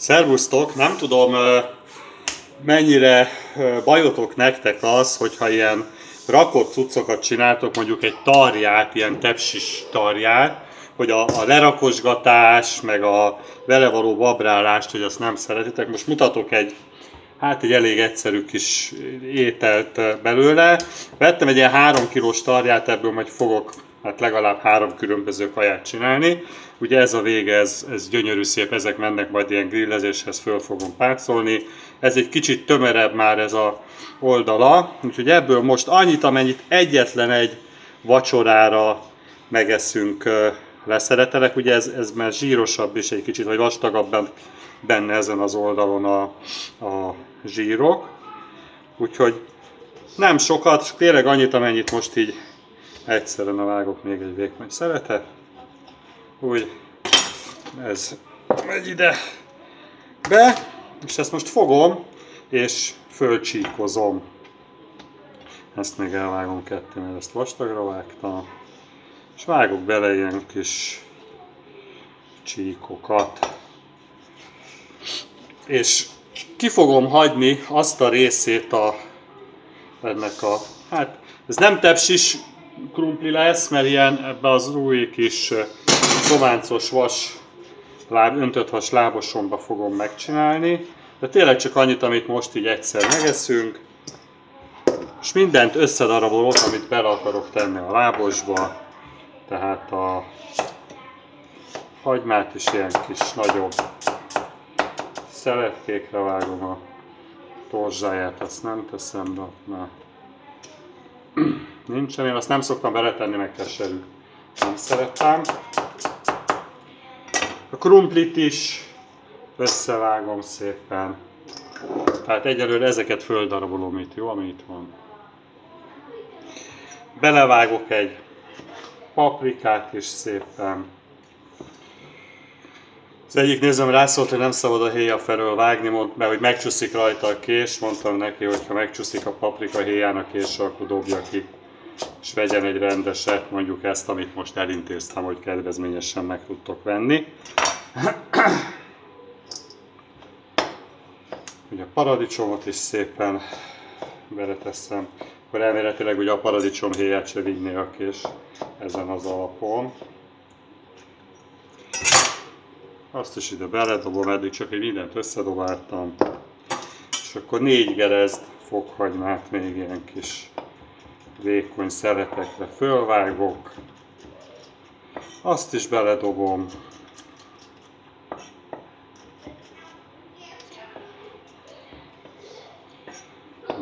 Szervusztok! Nem tudom, mennyire bajotok nektek az, hogyha ilyen rakott cuccokat csináltok, mondjuk egy tarját, ilyen tepsis tarját, hogy a, a lerakosgatás, meg a vele való babrálást, hogy azt nem szeretitek. Most mutatok egy, hát egy elég egyszerű kis ételt belőle. Vettem egy ilyen 3 kilós tarját, ebből majd fogok hát legalább három különböző kaját csinálni. Ugye ez a vége, ez, ez gyönyörű szép, ezek mennek majd ilyen grillezéshez, föl fogom párcolni. Ez egy kicsit tömerebb már ez a oldala, úgyhogy ebből most annyit, amennyit egyetlen egy vacsorára megeszünk leszeretelek. Ugye ez, ez már zsírosabb is egy kicsit, vagy vastagabb benne ezen az oldalon a, a zsírok. Úgyhogy nem sokat, tényleg annyit, amennyit most így egyszerűen vágok még egy vékony szeretet. Úgy, ez megy ide be, és ezt most fogom, és fölcsíkozom. Ezt még elvágom ketté, mert ezt vastagra vágtam. És vágok bele ilyen kis csíkokat. És ki fogom hagyni azt a részét a, ennek a, hát ez nem tepsis krumpli lesz, mert ilyen ebbe az új kis szováncos vas láb, öntött vas lábosomba fogom megcsinálni. De tényleg csak annyit, amit most így egyszer megeszünk. És mindent összedarabolok, amit bele akarok tenni a lábosba. Tehát a hagymát is ilyen kis nagyobb szeletkékre vágom a torzsáját, azt nem teszem be, mert nincsen, én azt nem szoktam beletenni, meg keserű. Nem szeretem. A krumplit is összevágom szépen. Tehát egyelőre ezeket földarabolom itt, jó, ami itt van. Belevágok egy paprikát is szépen. Az egyik nézőm rászólt, hogy nem szabad a héja felől vágni, mert hogy megcsúszik rajta a kés. Mondtam neki, hogy ha megcsúszik a paprika héjának kés, akkor dobja ki és vegyen egy rendeset, mondjuk ezt, amit most elintéztem, hogy kedvezményesen meg tudtok venni. Ugye a paradicsomot is szépen beleteszem, akkor elméletileg ugye a paradicsom héját se vinné a kés ezen az alapon. Azt is ide beledobom, eddig csak egy mindent összedobáltam. És akkor négy gerezd fokhagymát még ilyen kis vékony szeretekre fölvágok, azt is beledobom.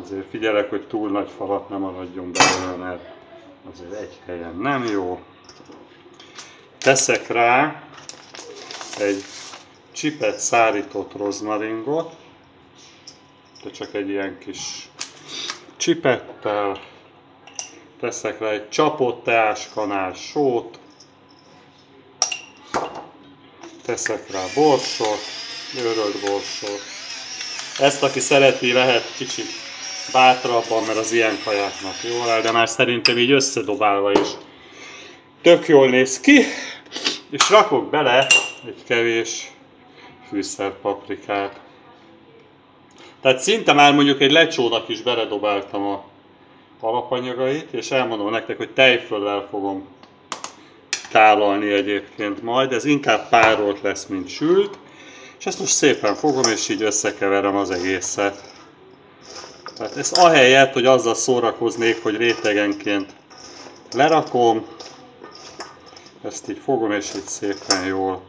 Azért figyelek, hogy túl nagy falat nem maradjon belőle, mert azért egy helyen nem jó. Teszek rá egy csipet szárított rozmaringot, de csak egy ilyen kis csipettel, teszek le egy csapott teáskanál sót, teszek rá borsot, őrölt borsot. Ezt, aki szereti, lehet kicsit bátrabban, mert az ilyen kajáknak jól áll, de már szerintem így összedobálva is tök jól néz ki. És rakok bele egy kevés fűszerpaprikát. Tehát szinte már mondjuk egy lecsónak is beledobáltam a alapanyagait, és elmondom nektek, hogy tejföllel fogom tálalni egyébként majd, ez inkább párolt lesz, mint sült, és ezt most szépen fogom, és így összekeverem az egészet. Tehát ezt ahelyett, hogy azzal szórakoznék, hogy rétegenként lerakom, ezt így fogom, és így szépen jól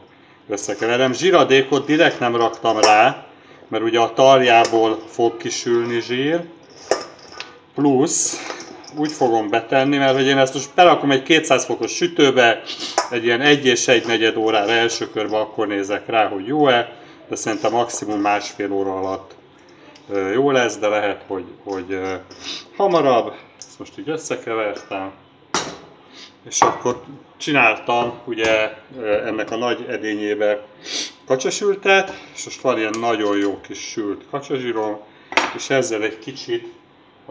összekeverem. Zsíradékot direkt nem raktam rá, mert ugye a tarjából fog kisülni zsír, plusz úgy fogom betenni, mert hogy én ezt most berakom egy 200 fokos sütőbe, egy ilyen 1 és 1 negyed órára első körben akkor nézek rá, hogy jó-e, de szerintem maximum másfél óra alatt jó lesz, de lehet, hogy, hogy hamarabb. Ezt most így összekevertem. És akkor csináltam ugye ennek a nagy edényébe kacsasültet, és most van ilyen nagyon jó kis sült kacsazsírom, és ezzel egy kicsit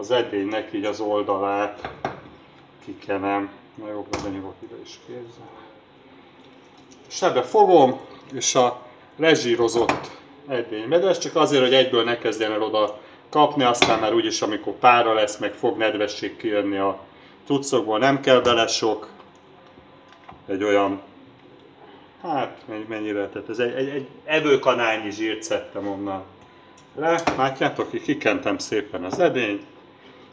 az edénynek így az oldalát kikenem. Na jó, benyugok ide is kézzel. És ebbe fogom, és a lezsírozott edénybe, de ez csak azért, hogy egyből ne kezdjen el oda kapni, aztán már úgyis amikor pára lesz, meg fog nedvesség kijönni a cuccokból, nem kell bele sok. Egy olyan, hát mennyire, tehát ez egy, egy, egy evőkanálnyi zsírt szedtem onnan le. Látjátok, kikentem szépen az edényt,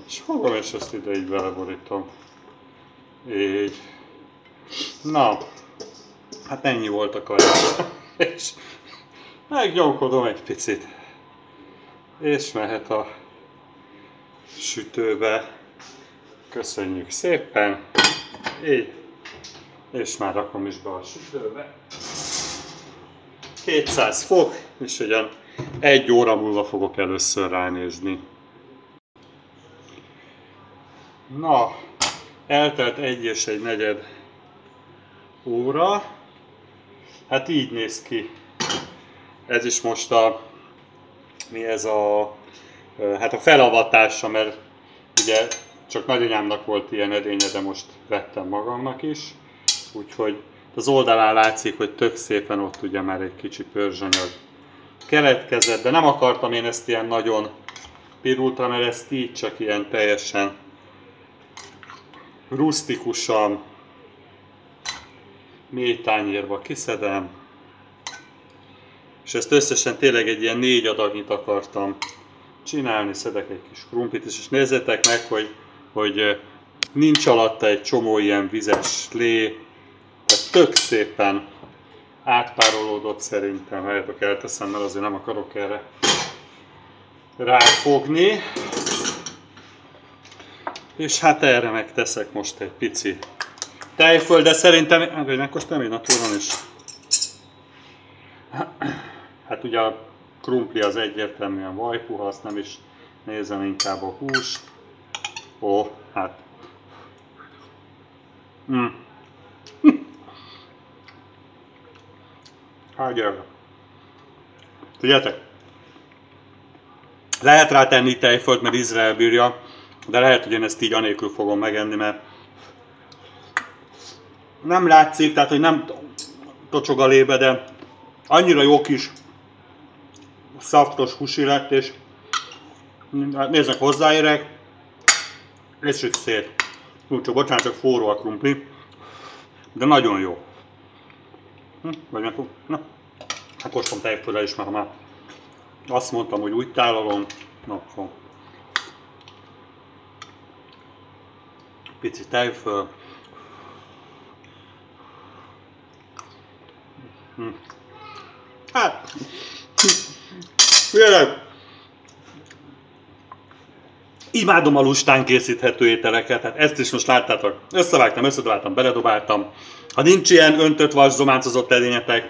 és fogom és ezt ide így beleborítom. Így. Na, hát ennyi volt a kajás. és megnyomkodom egy picit. És mehet a sütőbe. Köszönjük szépen. Így. És már rakom is be a sütőbe. 200 fok, és ugyan egy óra múlva fogok először ránézni. Na, eltelt egy és egy negyed óra. Hát így néz ki. Ez is most a, mi ez a, hát a felavatása, mert ugye csak nagyanyámnak volt ilyen edénye, de most vettem magamnak is. Úgyhogy az oldalán látszik, hogy tök szépen ott ugye már egy kicsi pörzsanyag keletkezett, de nem akartam én ezt ilyen nagyon pirultra, mert ezt így csak ilyen teljesen rusztikusan mély tányérba kiszedem, és ezt összesen tényleg egy ilyen négy adagnyit akartam csinálni, szedek egy kis krumplit is, és nézzétek meg, hogy, hogy nincs alatta egy csomó ilyen vizes lé, tehát tök szépen átpárolódott szerintem, helyetök elteszem, mert azért nem akarok erre ráfogni. És hát erre megteszek most egy pici tejföl, de szerintem, hogy megkóstolom én a túron is. Hát ugye a krumpli az egyértelműen vajpuha, azt nem is nézem inkább a húst. Ó, hát. Mm. Hát Tudjátok? Lehet rá tenni tejfölt, mert Izrael bírja, de lehet, hogy én ezt így anélkül fogom megenni, mert nem látszik, tehát hogy nem tocsog a lébe, de annyira jó kis szaftos húsi lett, és hát nézzek hozzáérek, és itt szét. Úgy, csak bocsánat, csak forró a krumpli, de nagyon jó. Hm, vagy meg, na, hát kóstolom tejfölre is, mert már azt mondtam, hogy úgy tálalom, akkor pici tejföl, hm. Hát, tényleg, imádom a lustán készíthető ételeket, hát ezt is most láttátok, összevágtam, összedobáltam, beledobáltam. Ha nincs ilyen öntött vas zománcozott edényetek,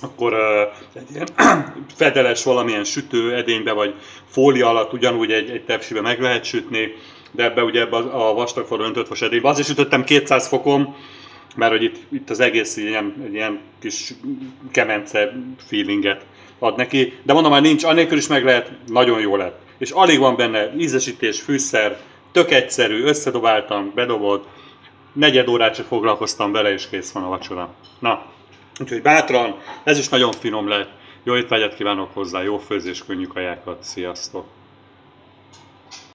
akkor uh, egy ilyen fedeles valamilyen sütő edénybe vagy fólia alatt ugyanúgy egy, egy tepsibe meg lehet sütni, de ebbe ugye ebbe a vastagforró öntött vas edénybe. Azért sütöttem 200 fokon, mert hogy itt, itt az egész ilyen, ilyen kis kemence feelinget ad neki, de mondom, már nincs, annélkül is meg lehet, nagyon jó lett. És alig van benne ízesítés, fűszer, tök egyszerű, összedobáltam, bedobott, negyed órát csak foglalkoztam vele, és kész van a vacsora. Na, úgyhogy bátran, ez is nagyon finom lett. Jó étvágyat kívánok hozzá, jó főzés, könnyű kajákat, sziasztok!